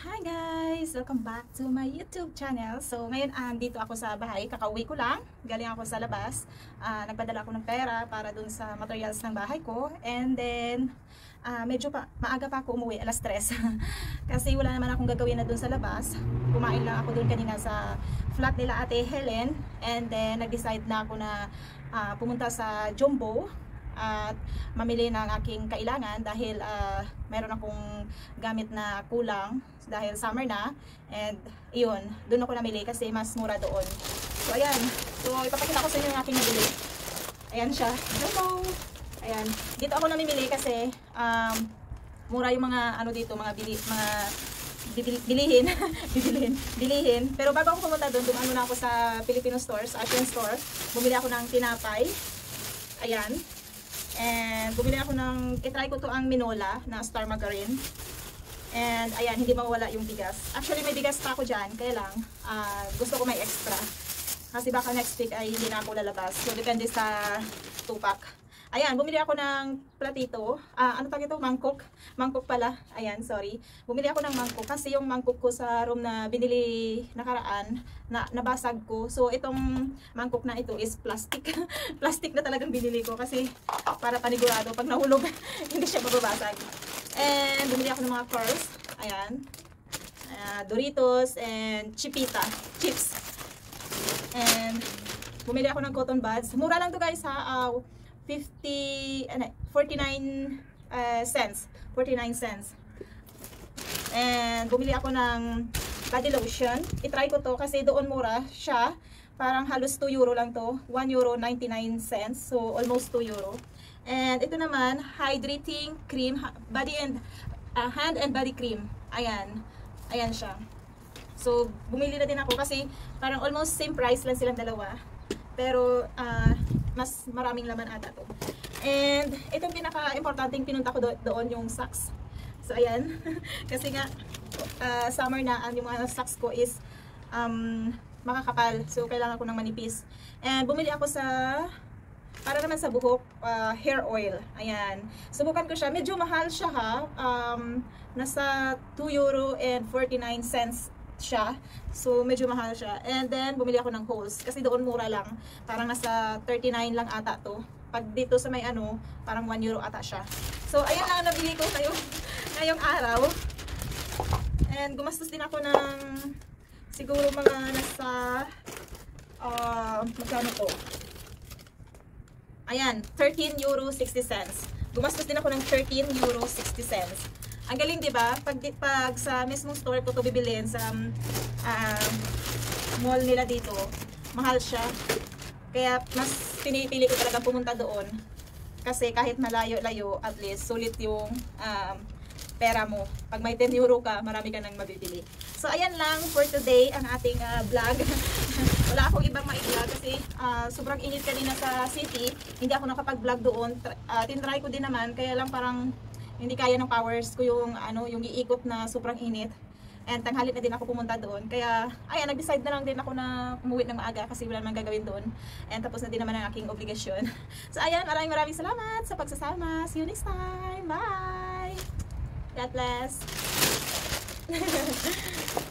Hi guys! Welcome back to my YouTube channel. So ngayon andito ako sa bahay, kakauwi ko lang. Galing ako sa labas. Uh, nagpadala ako ng pera para dun sa materials ng bahay ko. And then, uh, medyo pa, maaga pa ako umuwi, alas 3. Kasi wala naman akong gagawin na dun sa labas. Kumain lang ako dun kanina sa flat nila ate Helen. And then, nag-decide na ako na uh, pumunta sa Jumbo at mamili ng aking kailangan dahil uh, meron akong gamit na kulang dahil summer na. And iyon, doon ako namili kasi mas mura doon. So ayan, so ipapakita ko sa inyo yung aking nabili ayan siya, hello! Ayan, dito ako namimili kasi um, mura yung mga ano dito, mga bili, mga bilihin, bibilihin, bilihin. Pero bago ako pumunta doon, dumano na ako sa Filipino stores, Asian store. Bumili ako ng tinapay. Ayan. And bumili ako ng, itry ko to ang Minola na Star Margarine. And ayan, hindi mawala yung bigas. Actually may bigas pa ako dyan, kaya lang uh, gusto ko may extra. Kasi baka next week ay hindi na ako lalabas. So depende sa tupak. Ayan, bumili ako ng platito. Ah, ano tawag ito? Mangkok. Mangkok pala. Ayan, sorry. Bumili ako ng mangkok kasi yung mangkok ko sa room na binili nakaraan, na nabasag ko. So, itong mangkok na ito is plastic. plastic na talagang binili ko kasi para panigurado pag nahulog, hindi siya mababasag. And bumili ako ng mga curls. Ayan. Uh, Doritos and Chipita. Chips. And bumili ako ng cotton buds. Mura lang to guys ha. Uh, 50, ano, 49 uh, cents. 49 cents. And bumili ako ng body lotion. I-try ko to kasi doon mura siya. Parang halos 2 euro lang to. 1 euro 99 cents. So almost 2 euro. And ito naman, hydrating cream, body and uh, hand and body cream. Ayan. Ayan siya. So bumili na din ako kasi parang almost same price lang silang dalawa. Pero uh, mas maraming laman ata to. And itong pinaka-importanting pinunta ko do doon yung socks. So ayan, kasi nga uh, summer na ang yung mga socks ko is um, makakapal. So kailangan ko ng manipis. And bumili ako sa para naman sa buhok, uh, hair oil. Ayan. Subukan ko siya. Medyo mahal siya ha. Um, nasa 2 euro and 49 cents siya. So, medyo mahal siya. And then, bumili ako ng hose. Kasi doon mura lang. Parang nasa 39 lang ata to. Pag dito sa may ano, parang 1 euro ata siya. So, ayan lang nabili ko kayo ngayong araw. And gumastos din ako ng siguro mga nasa uh, magkano po? Ayan, 13 euro 60 cents. Gumastos din ako ng 13 euro 60 cents. Ang galing, 'di ba? Pag pag sa mismong store ko 'to bibilhin sa uh, mall nila dito, mahal siya. Kaya mas pinipili ko talaga pumunta doon. Kasi kahit malayo-layo, at least sulit yung um, pera mo. Pag may 10 euro ka, marami ka nang mabibili. So, ayan lang for today ang ating uh, vlog. Wala akong ibang ma-vlog kasi uh, sobrang init kanina sa city. Hindi ako nakapag-vlog doon. Uh, tinry ko din naman, kaya lang parang hindi kaya ng powers ko yung ano yung iikot na sobrang init. And tanghali na din ako pumunta doon. Kaya ayan nag-decide na lang din ako na umuwi ng maaga kasi wala namang gagawin doon. And tapos na din naman ang aking obligasyon. So ayan maraming maraming salamat sa pagsasama. See you next time. Bye! God bless